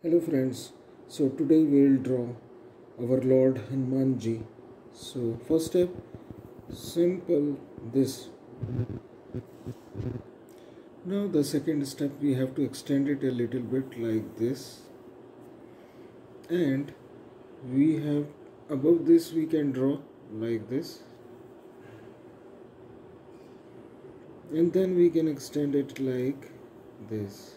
Hello friends, so today we'll draw our Lord Hanumanji. So first step, simple this. Now the second step we have to extend it a little bit like this and we have above this we can draw like this and then we can extend it like this.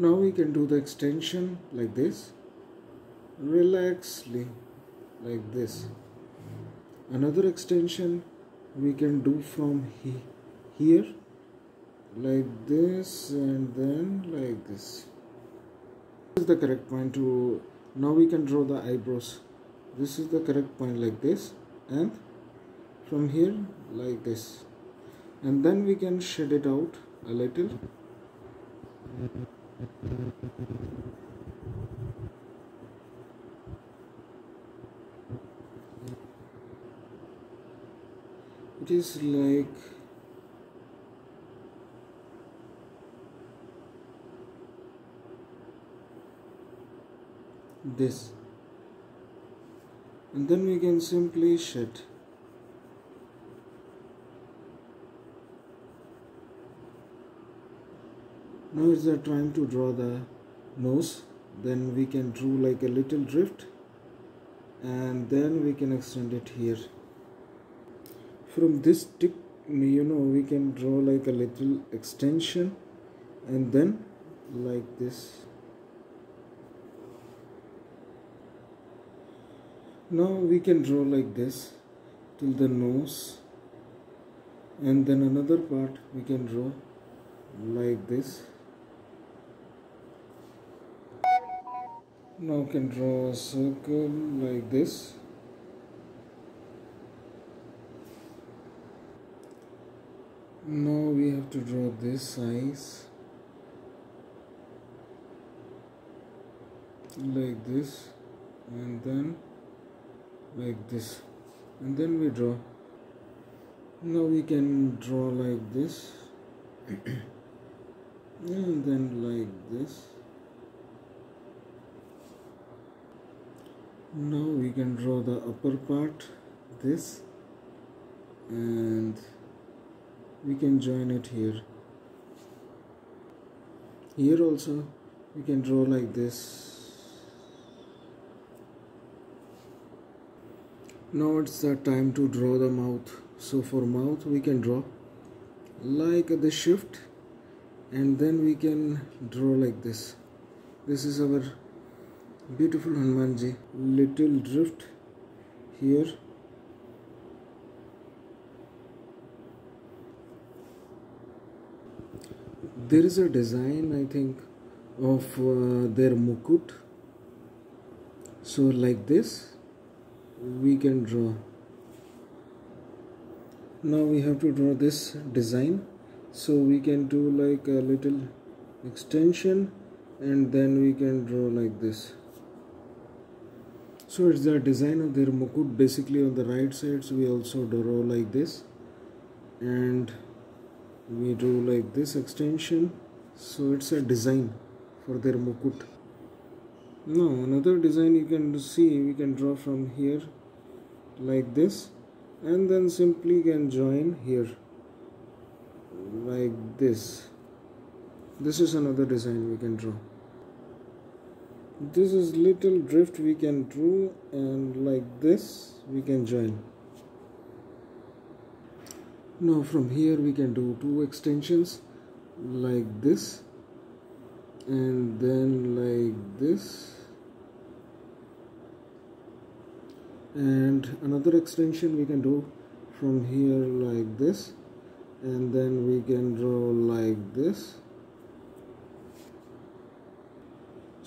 Now we can do the extension like this. Relaxedly like this. Another extension we can do from he here like this and then like this. This is the correct point to now we can draw the eyebrows. This is the correct point like this and from here like this. And then we can shade it out a little it is like this. And then we can simply shade now it's the time to draw the nose. Then we can draw like a little drift. And then we can extend it here. From this tip you know we can draw like a little extension. And then like this. Now we can draw like this till the nose. And then another part we can draw like this now can draw a circle like this. Now we have to draw this size like this and then like this. And then we draw. Now we can draw like this and then like this now we can draw the upper part this and we can join it here. Here also we can draw like this. Now it's the time to draw the mouth. So for mouth we can draw like the shift and then we can draw like this. This is our beautiful Hanumanji little drift here. There is a design I think of uh, their mukut. So like this we can draw. Now we have to draw this design. So we can do like a little extension and then we can draw like this so it's the design of their mukut. Basically on the right sides we also draw like this. And we do like this extension. So it's a design for their mukut. Now another design you can see we can draw from here like this. And then simply can join here like this. This is another design we can draw this is little drift we can draw and like this we can join. Now from here we can do two extensions like this and then like this and another extension we can do from here like this and then we can draw like this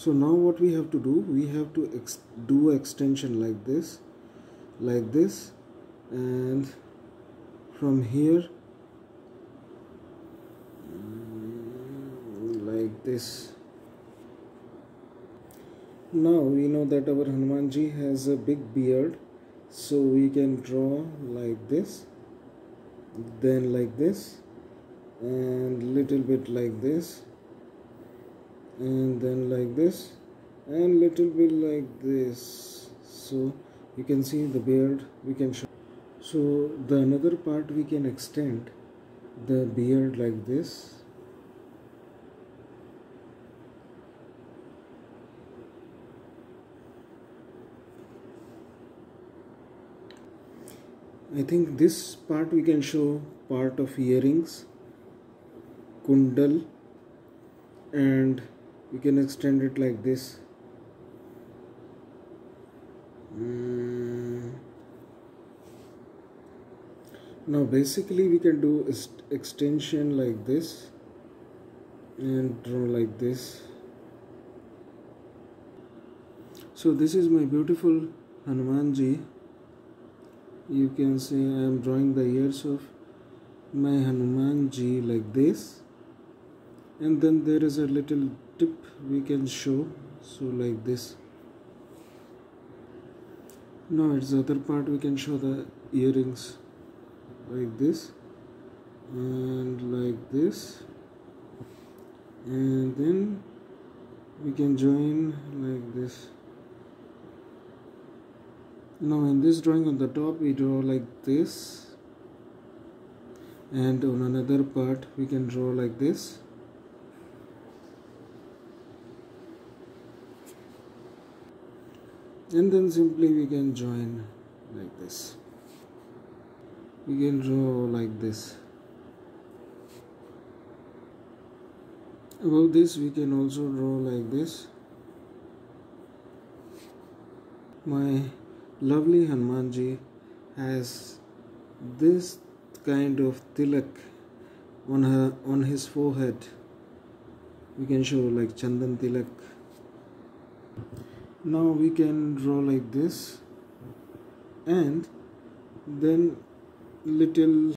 so now what we have to do we have to ex do extension like this like this and from here mm, like this. Now we know that our Hanumanji has a big beard so we can draw like this then like this and little bit like this and then like this and little bit like this. So you can see the beard we can show. So the another part we can extend the beard like this. I think this part we can show part of earrings kundal and we can extend it like this. Mm. now basically we can do extension like this and draw like this. So this is my beautiful Hanumanji. You can see I am drawing the ears of my Hanumanji like this and then there is a little tip we can show. So like this. Now it's the other part we can show the earrings. Like this. And like this. And then we can join like this. Now in this drawing on the top we draw like this. And on another part we can draw like this and then simply we can join like this. We can draw like this. Above this we can also draw like this. My lovely Hanumanji has this kind of tilak on her on his forehead. We can show like chandan tilak now we can draw like this. And then little